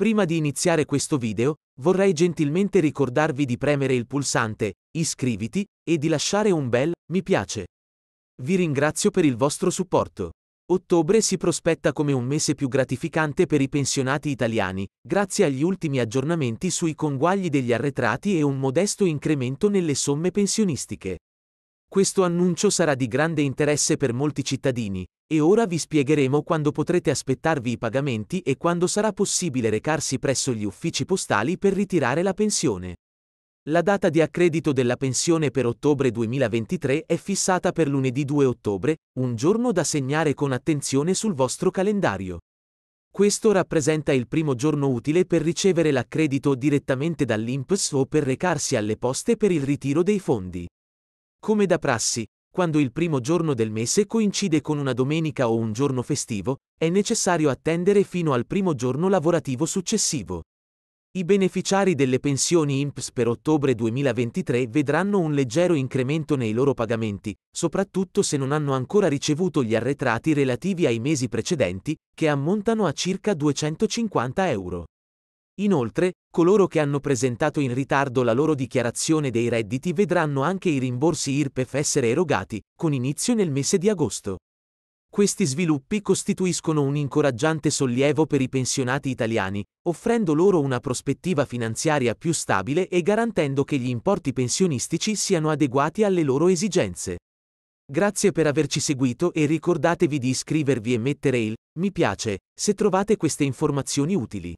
Prima di iniziare questo video, vorrei gentilmente ricordarvi di premere il pulsante iscriviti e di lasciare un bel mi piace. Vi ringrazio per il vostro supporto. Ottobre si prospetta come un mese più gratificante per i pensionati italiani, grazie agli ultimi aggiornamenti sui conguagli degli arretrati e un modesto incremento nelle somme pensionistiche. Questo annuncio sarà di grande interesse per molti cittadini, e ora vi spiegheremo quando potrete aspettarvi i pagamenti e quando sarà possibile recarsi presso gli uffici postali per ritirare la pensione. La data di accredito della pensione per ottobre 2023 è fissata per lunedì 2 ottobre, un giorno da segnare con attenzione sul vostro calendario. Questo rappresenta il primo giorno utile per ricevere l'accredito direttamente dall'INPS o per recarsi alle poste per il ritiro dei fondi. Come da prassi, quando il primo giorno del mese coincide con una domenica o un giorno festivo, è necessario attendere fino al primo giorno lavorativo successivo. I beneficiari delle pensioni INPS per ottobre 2023 vedranno un leggero incremento nei loro pagamenti, soprattutto se non hanno ancora ricevuto gli arretrati relativi ai mesi precedenti, che ammontano a circa 250 euro. Inoltre, coloro che hanno presentato in ritardo la loro dichiarazione dei redditi vedranno anche i rimborsi IRPEF essere erogati, con inizio nel mese di agosto. Questi sviluppi costituiscono un incoraggiante sollievo per i pensionati italiani, offrendo loro una prospettiva finanziaria più stabile e garantendo che gli importi pensionistici siano adeguati alle loro esigenze. Grazie per averci seguito e ricordatevi di iscrivervi e mettere il mi piace se trovate queste informazioni utili.